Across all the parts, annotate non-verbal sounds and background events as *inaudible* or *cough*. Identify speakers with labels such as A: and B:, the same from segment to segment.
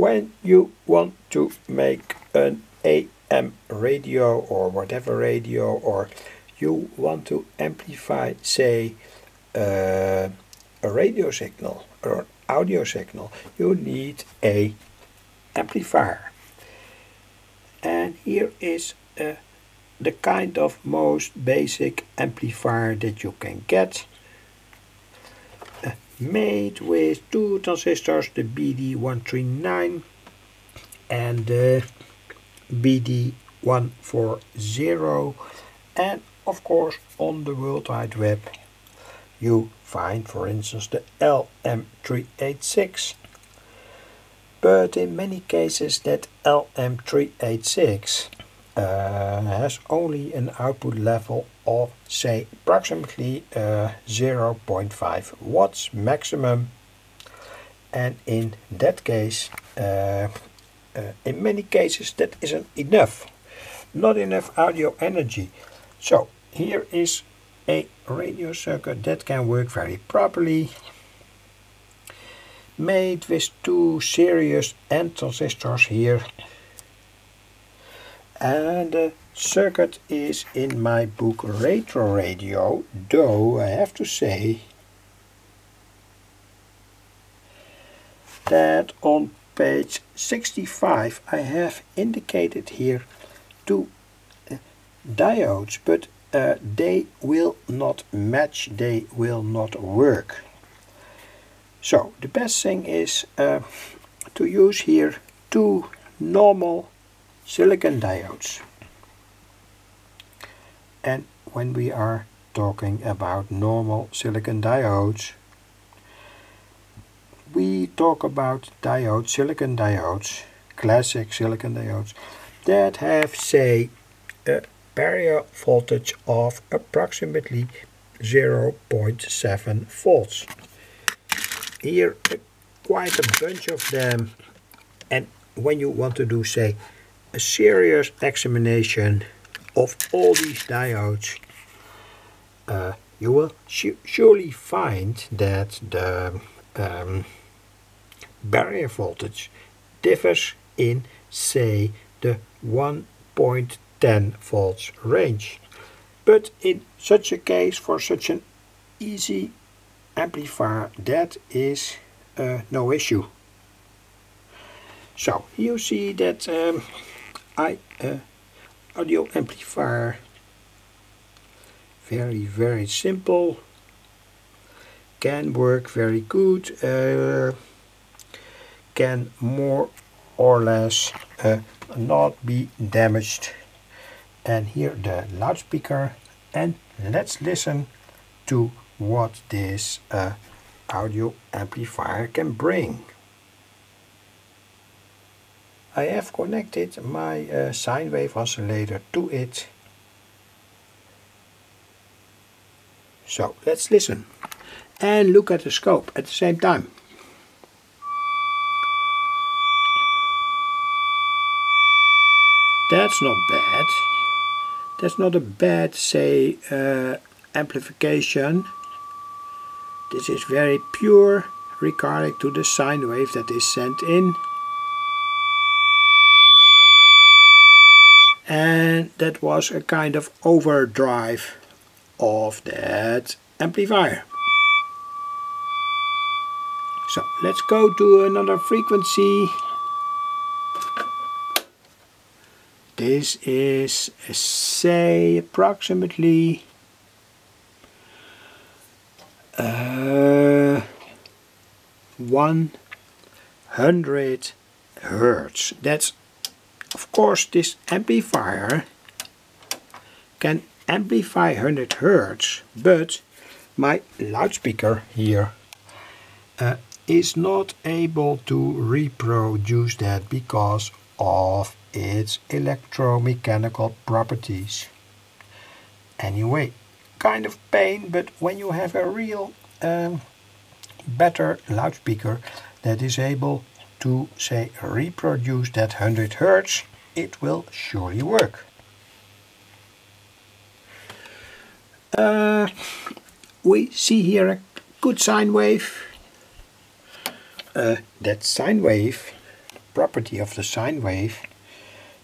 A: when you want to make an AM radio or whatever radio or you want to amplify say uh, a radio signal or an audio signal you need a amplifier. And here is uh, the kind of most basic amplifier that you can get made with two transistors the BD139 and the BD140 and of course on the World Wide Web you find for instance the LM386 but in many cases that LM386 uh, has only an output level of say approximately uh, 0.5 watts maximum. And in that case uh, in many cases that isn't enough. Not enough audio energy. So here is a radio circuit that can work very properly. Made with two series N transistors here and the circuit is in my book Retro Radio though I have to say that on page 65 I have indicated here two uh, diodes but uh, they will not match, they will not work. So the best thing is uh, to use here two normal silicon diodes. And when we are talking about normal silicon diodes, we talk about diodes, silicon diodes, classic silicon diodes, that have say a barrier voltage of approximately 0.7 volts. Here quite a bunch of them and when you want to do say a serious examination of all these diodes uh, you will surely find that the um, barrier voltage differs in say the 1.10 volts range. But in such a case for such an easy amplifier that is uh, no issue. So you see that um, I uh, audio amplifier. Very very simple. Can work very good uh, can more or less uh, not be damaged. And here the loudspeaker and let's listen to what this uh, audio amplifier can bring. I have connected my uh, sine wave oscillator to it. So let's listen and look at the scope at the same time. That's not bad. That's not a bad, say, uh, amplification. This is very pure regarding to the sine wave that is sent in. And that was a kind of overdrive of that amplifier. So let's go to another frequency. This is say approximately uh, 100 hertz. That's of course this amplifier can amplify 100 hertz but my loudspeaker here uh, is not able to reproduce that because of its electromechanical properties. Anyway, kind of pain, but when you have a real um, better loudspeaker that is able to say reproduce that 100 hertz, it will surely work. Uh, we see here a good sine wave. Uh, that sine wave property of the sine wave,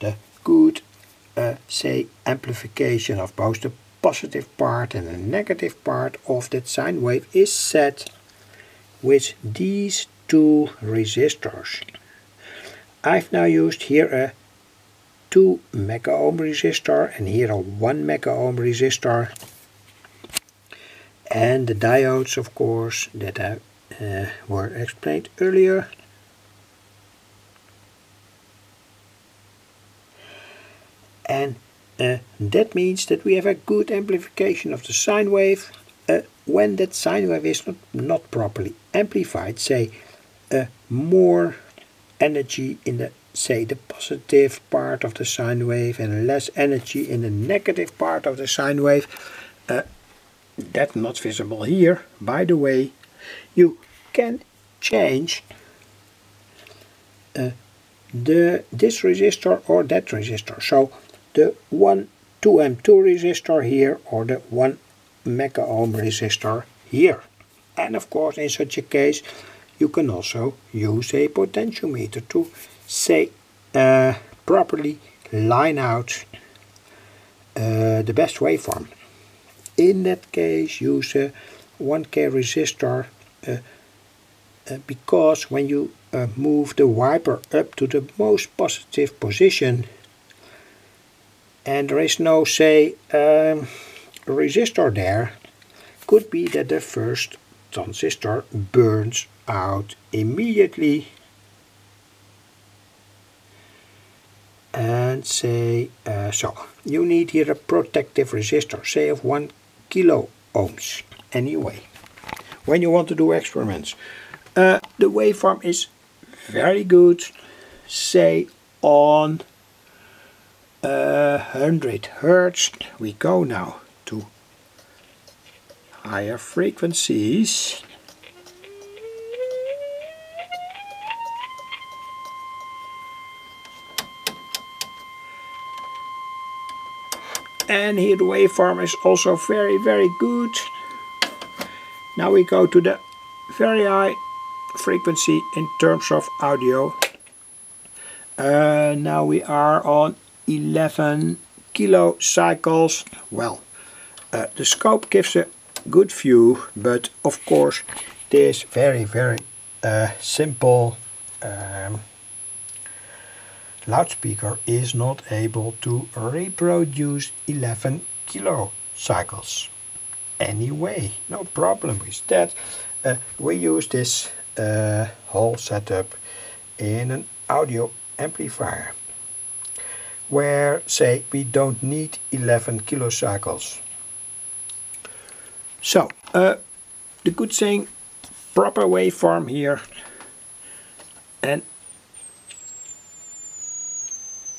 A: the good, uh, say, amplification of both the positive part and the negative part of that sine wave is set with these two resistors. I've now used here a 2 mega ohm resistor and here a 1 mega ohm resistor and the diodes of course that I, uh, were explained earlier and uh, that means that we have a good amplification of the sine wave uh, when that sine wave is not, not properly amplified say uh, more energy in the say the positive part of the sine wave and less energy in the negative part of the sine wave uh, that's not visible here by the way you can change uh, the this resistor or that resistor so the 1 2M2 resistor here or the 1 mega ohm resistor here. And of course in such a case you can also use a potentiometer to say uh, properly line out uh, the best waveform. In that case use a 1k resistor uh, uh, because when you uh, move the wiper up to the most positive position and there is no say um, resistor there could be that the first transistor burns out immediately. And say uh, so you need here a protective resistor. Say of 1 kilo ohms. Anyway when you want to do experiments uh, the waveform is very good. Say on 100 hertz. We go now to higher frequencies. And here the waveform is also very very good. Now we go to the very high frequency in terms of audio. Uh, now we are on 11 kilo cycles. Well, uh, the scope gives a good view, but of course this very, very uh, simple um, loudspeaker is not able to reproduce 11 kilo cycles. Anyway, no problem with that. Uh, we use this uh, whole setup in an audio amplifier where say we don't need 11 kilocycles. So uh, the good thing proper waveform here and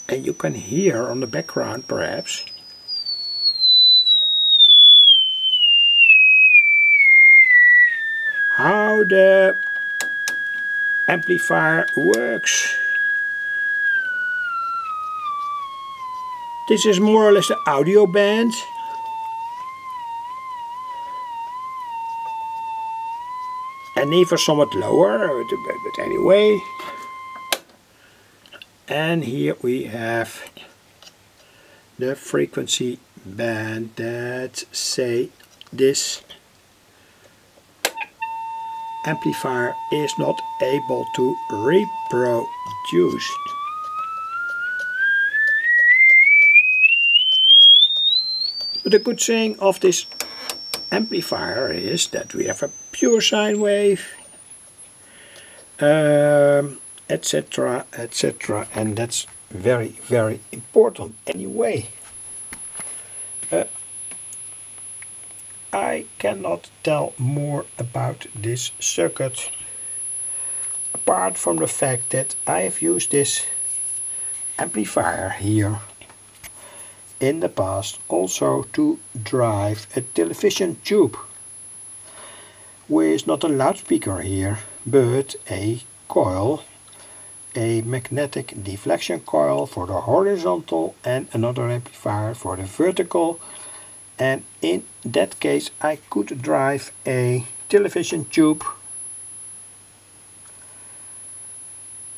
A: and you can hear on the background perhaps. How the amplifier works. This is more or less the audio band. And even somewhat lower, but anyway. And here we have the frequency band that say this amplifier is not able to reproduce. But the good thing of this amplifier is that we have a pure sine wave, etc, um, etc, and that's very, very important anyway. Uh, I cannot tell more about this circuit apart from the fact that I have used this amplifier here in the past also to drive a television tube with not a loudspeaker here but a coil a magnetic deflection coil for the horizontal and another amplifier for the vertical and in that case I could drive a television tube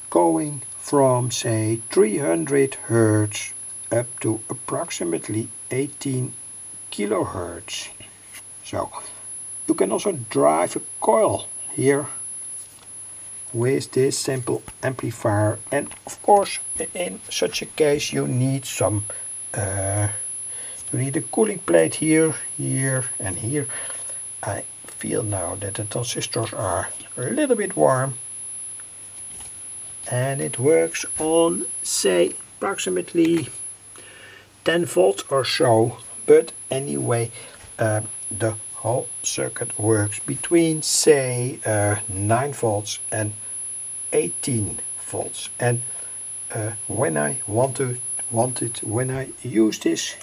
A: going from say 300 Hertz up to approximately 18 kilohertz. So you can also drive a coil here with this simple amplifier. And of course in such a case you need some uh, you need a cooling plate here, here and here. I feel now that the transistors are a little bit warm. And it works on say approximately 10 volts or so. But anyway uh, the whole circuit works between say uh, 9 volts and 18 volts. And uh, when I want to want it when I use this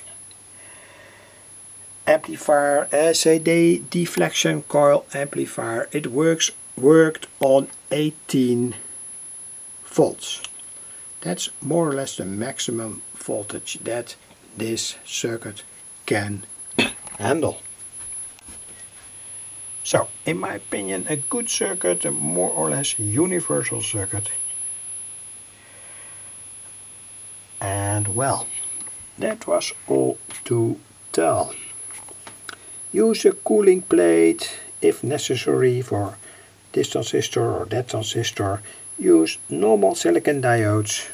A: amplifier as a de deflection coil amplifier it works worked on 18 volts. That's more or less the maximum voltage that this circuit can *coughs* handle so in my opinion a good circuit a more or less universal circuit and well that was all to tell Use a cooling plate if necessary for this transistor or that transistor. Use normal silicon diodes.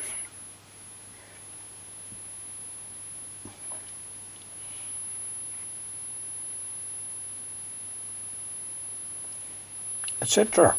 A: Etc.